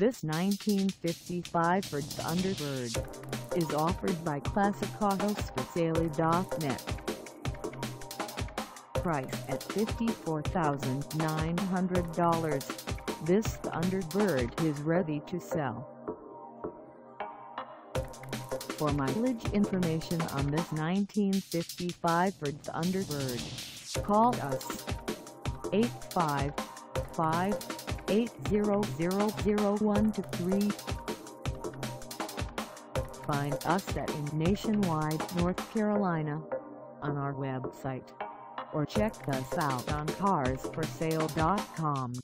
This 1955 Ford Thunderbird is offered by ClassicAutosForSale.net. Price at $54,900, this Thunderbird is ready to sell. For mileage information on this 1955 Ford Thunderbird, call us 855 8000123. Find us at Nationwide, North Carolina on our website or check us out on carsforsale.com.